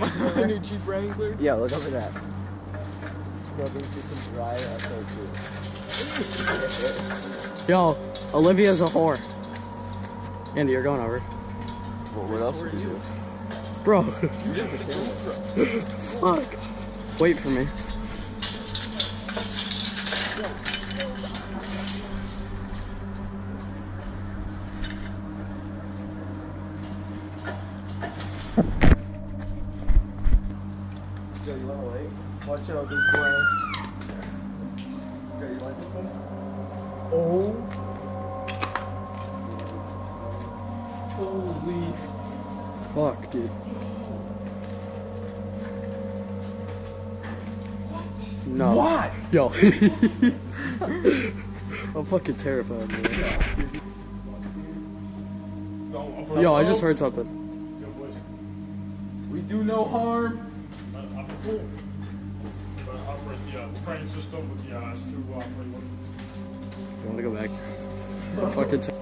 My new Jeep Wrangler. Yeah, look over that. Scrubbing system dry SO2. Yo, Olivia's a whore. Andy, you're going over. Well, what else would you do? Bro. Fuck. Wait for me. Joe, you? Watch out these glass. Joe, you like this one? Oh. Holy. Fuck, dude. What? No. What? Yo. I'm fucking terrified, man. Yo, I just heard something. We do no harm. I'm cool. But operate the train system with the uh, S2 uh, framework. You wanna go back? I'm fucking ter-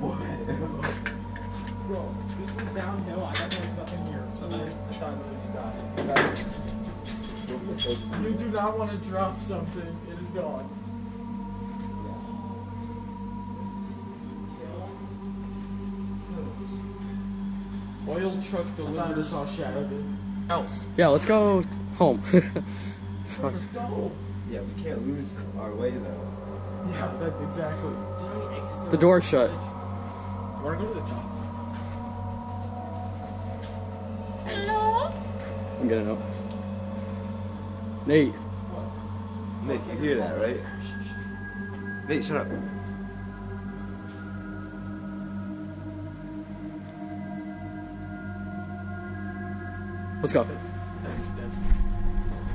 Bro, this was downhill. I got no stuff in here. So then I thought it would stop. You do not want to drop something. It is gone. Oil truck delivered us all shadows. Else. Yeah, let's go home. Fuck. Yeah, we can't lose our way though. Yeah, that's exactly. The door's shut. Want to go to the top? I'm gonna know. Nate. Nick, you hear that, right? Nate, shut up. Let's go. That's that's.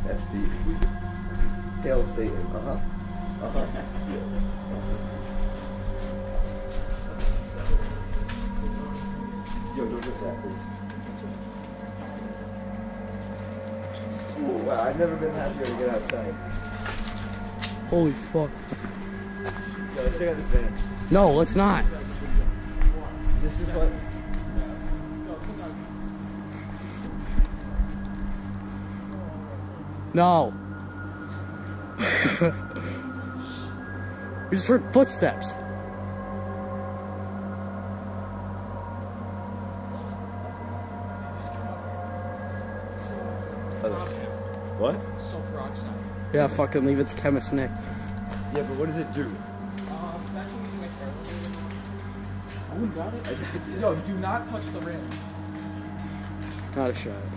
That's beat. Hail Satan. Uh huh. Uh huh. Yo, don't hit that, please. Ooh, wow, I've never been happier to get outside. Holy fuck. So let's check out this van. No, let's not. This is what. No. we just heard footsteps. What? Sulfur oxide. Yeah, fucking leave its chemist Nick. Yeah, but what does it do? Um, it's actually using a thermometer. Oh, got it? Yo, do not touch the rim. Not a shot.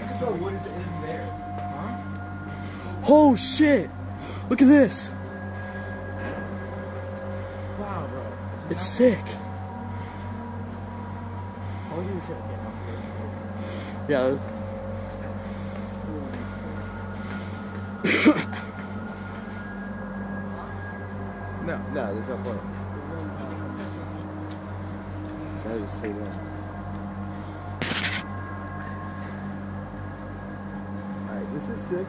Think about what is in there. Huh? Oh shit! Look at this. Wow, bro. It's sick. You should have Yeah. No, no, there's no point. That is so is sick,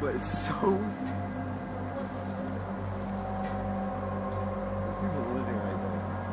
but it's so. People living right there.